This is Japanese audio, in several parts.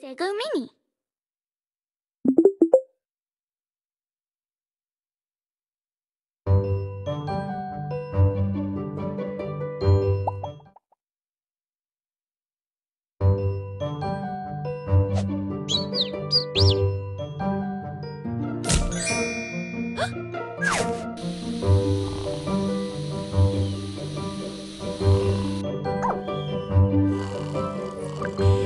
Sega Mini. Ding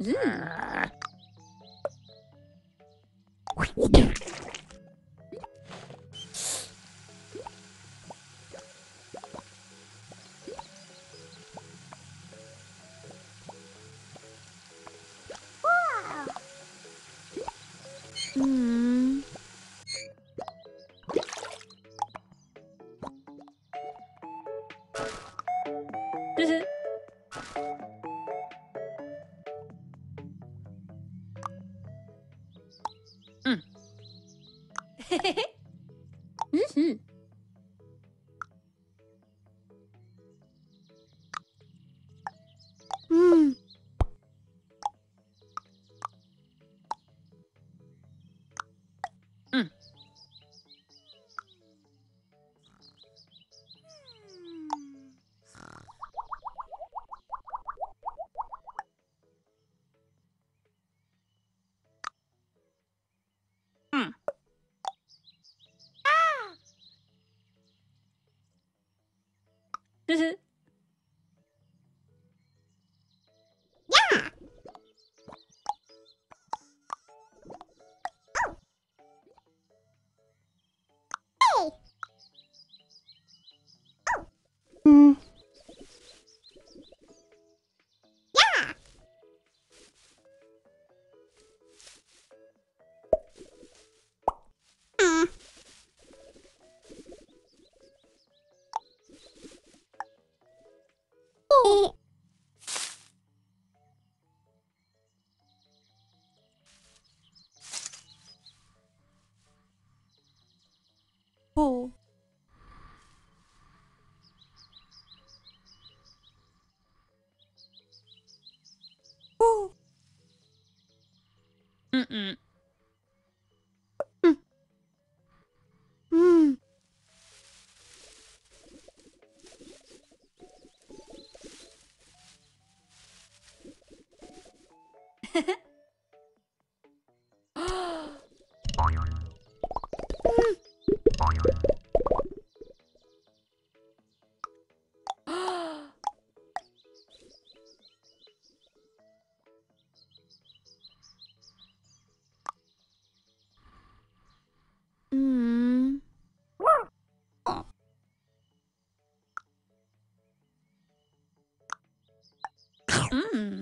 Mm. 就是就是え! Mmm.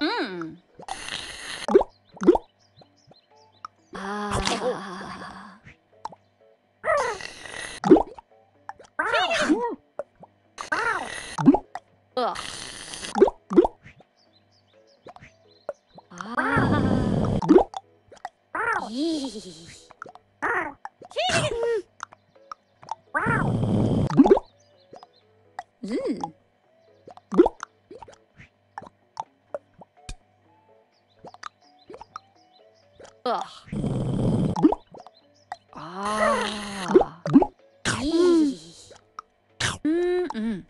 음. 아. 아. 이. 음. 아. 음. 음.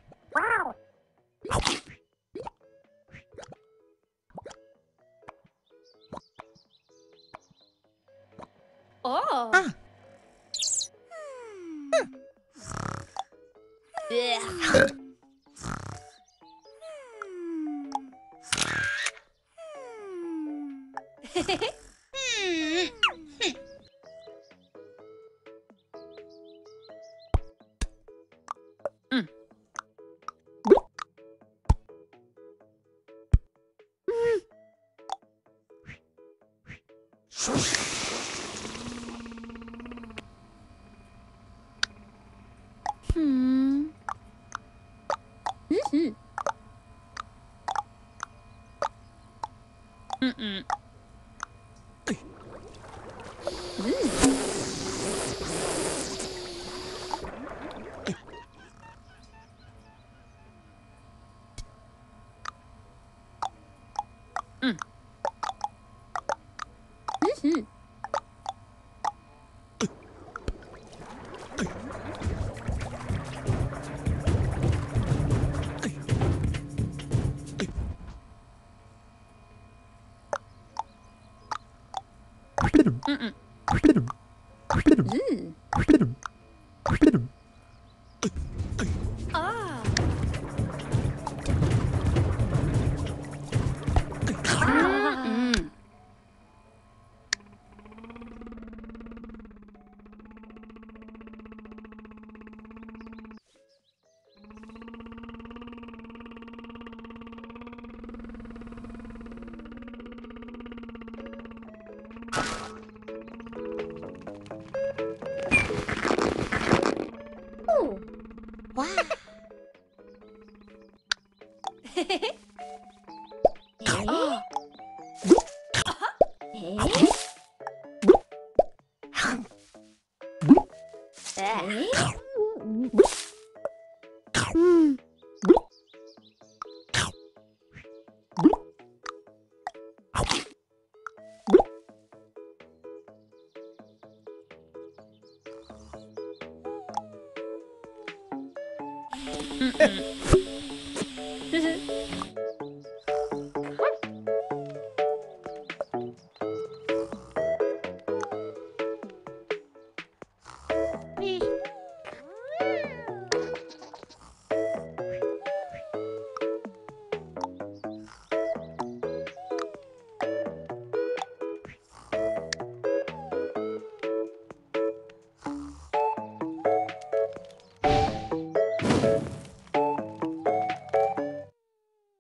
Hmm. Mm-mm. Mm.